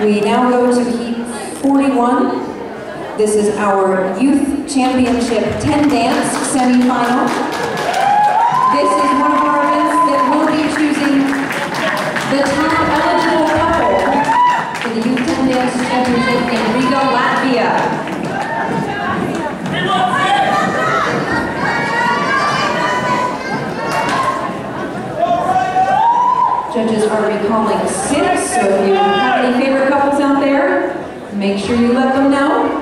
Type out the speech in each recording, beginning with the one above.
We now go to Heat 41. This is our Youth Championship 10 dance semifinal. This is Judges are recalling six, so if you have any favorite couples out there, make sure you let them know.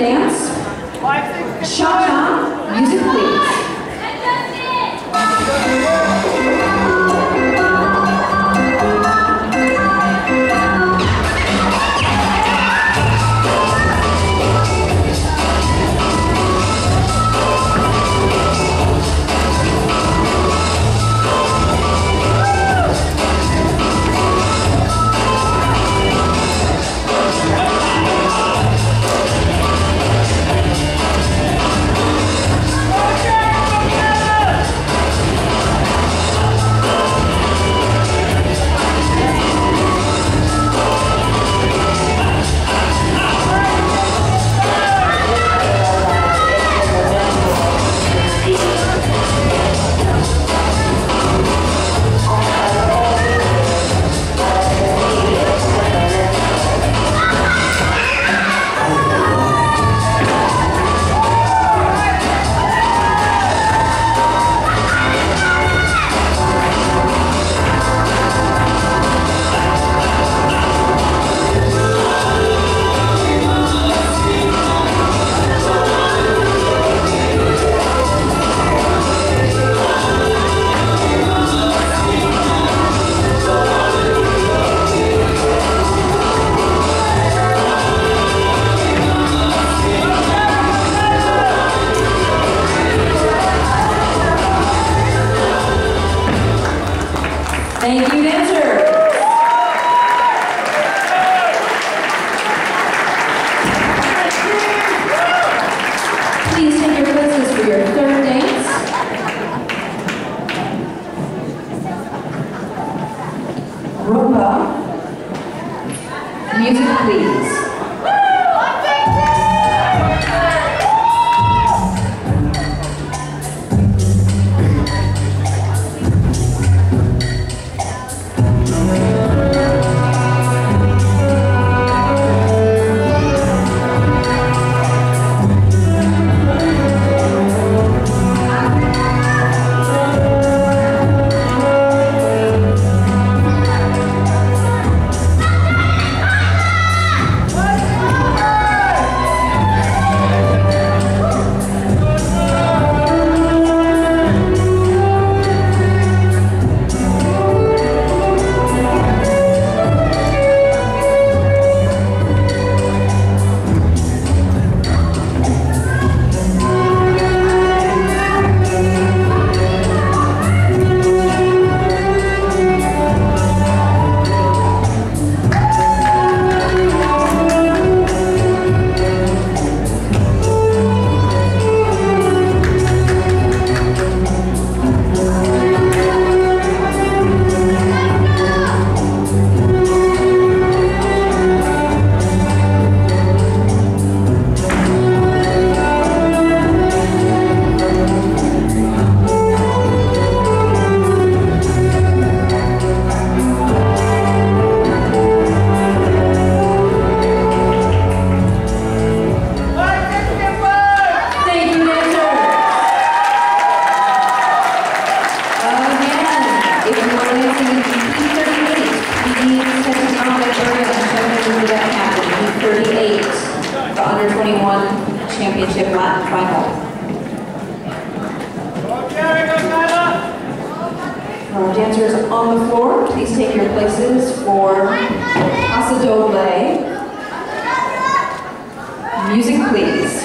Dance. Cha-cha, music please. Rumba. Music, please. 2021 championship Latin final. Our dancers on the floor, please take your places for Paso Doble. Music, please.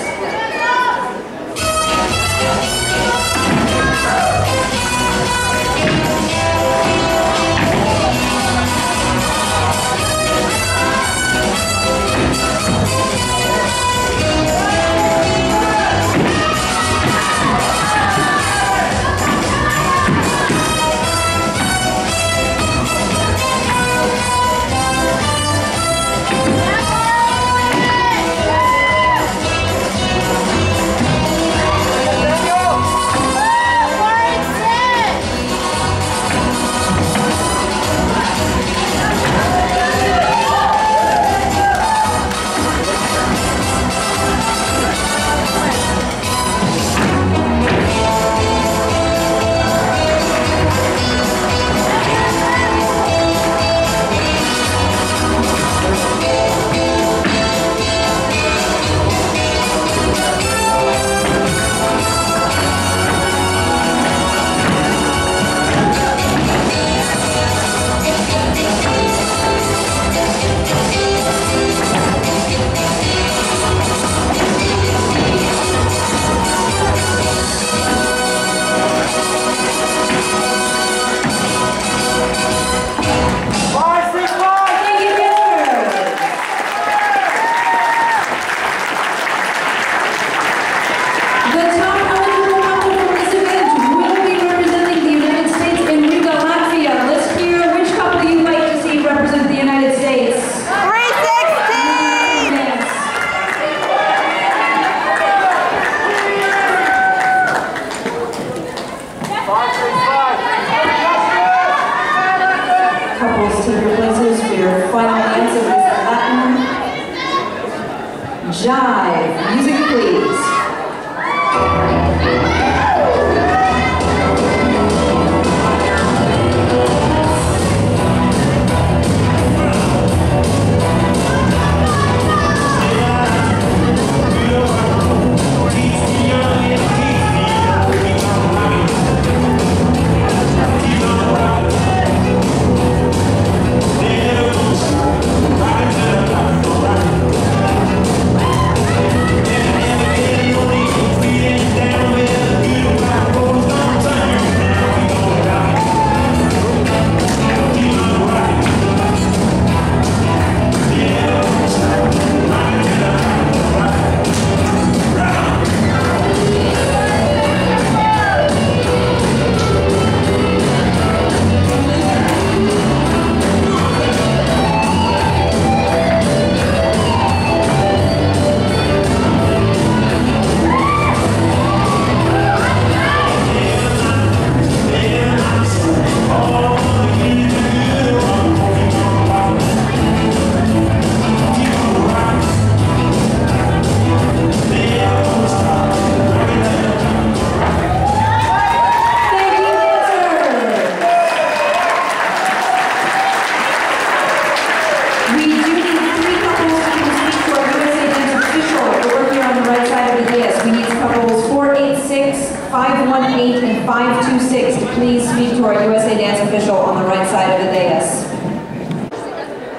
518, and 526 to please speak to our USA Dance official on the right side of the dais.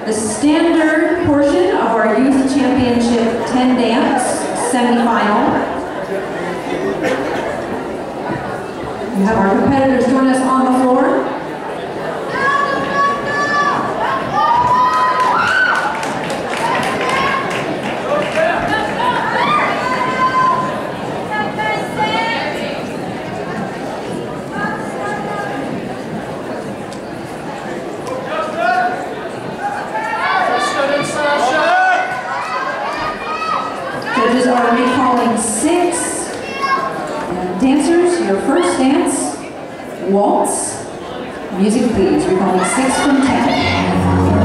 The standard portion of our Youth Championship 10 dance semifinal. We have our competitors join us on the floor. your first dance, waltz, music please, we're calling 6 from 10.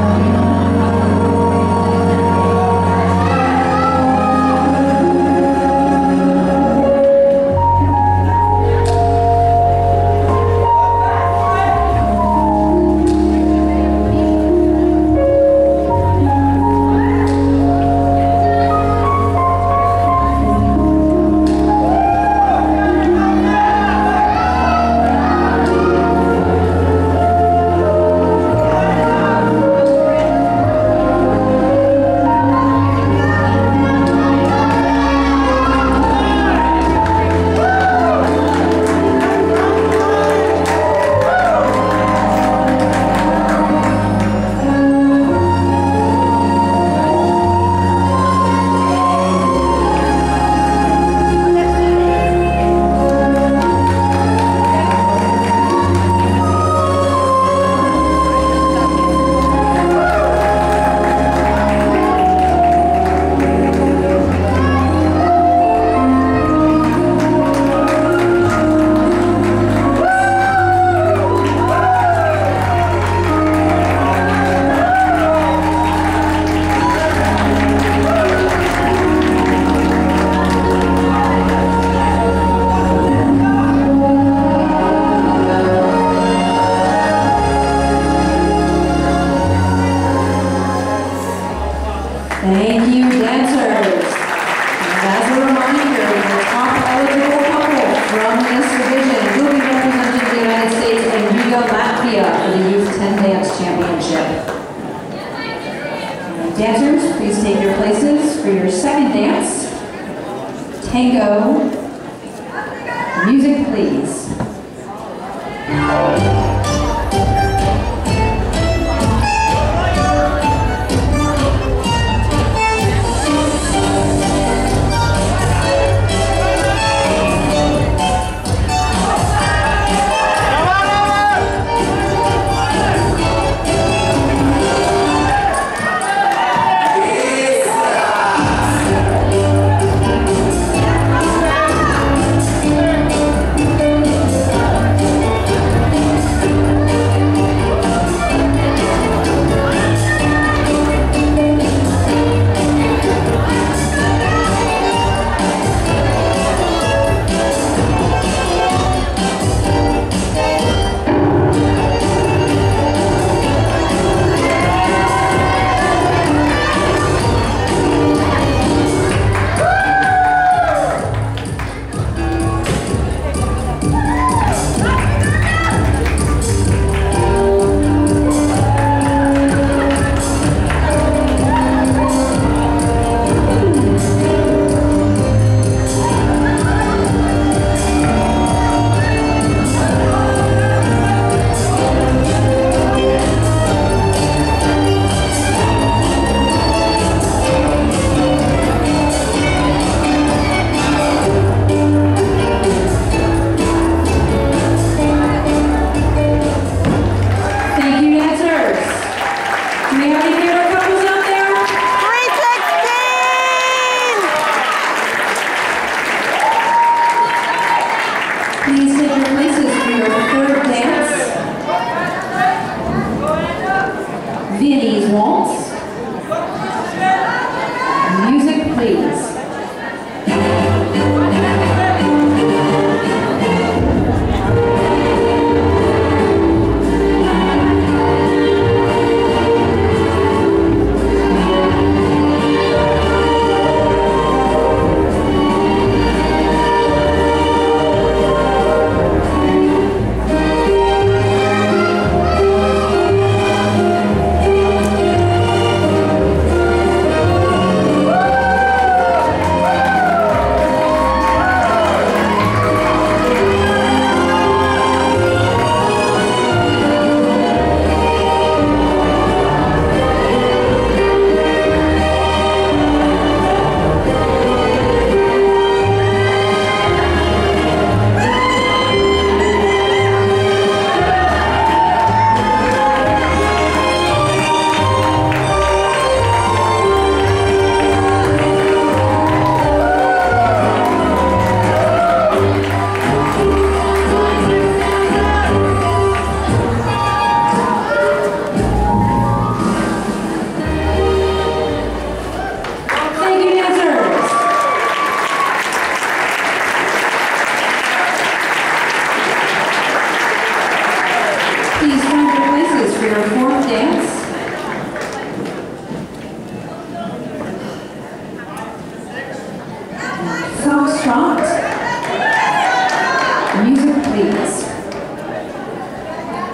Your second dance. Tango.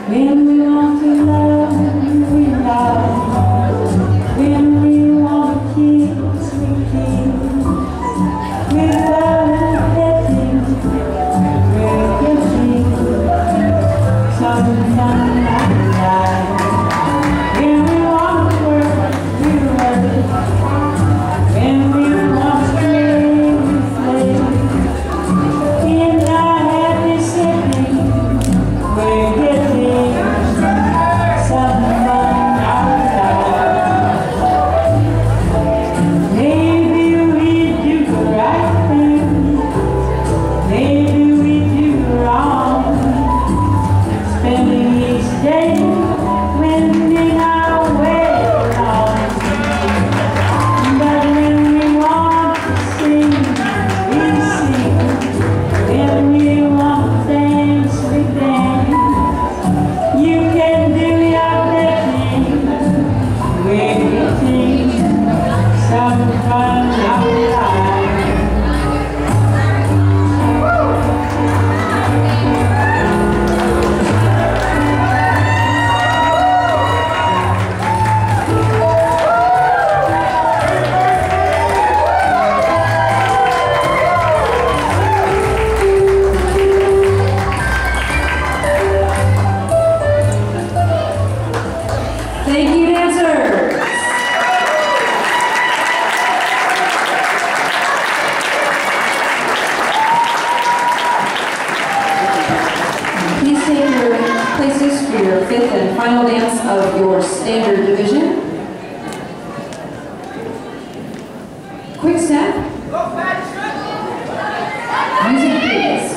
When we Quick step. Go, Patrick! Music, please.